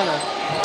かな。